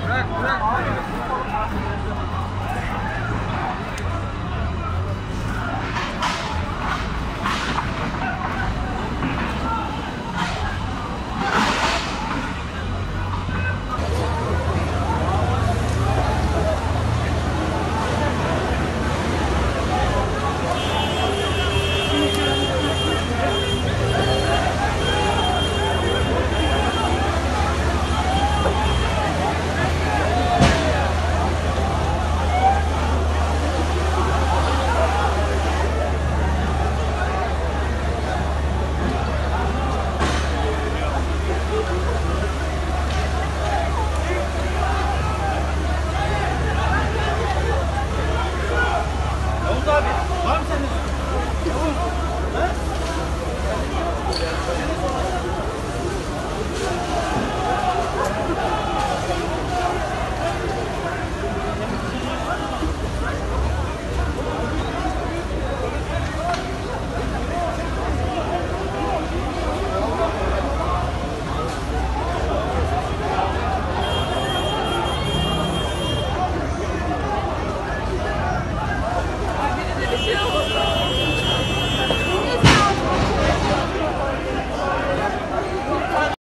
Correct, correct.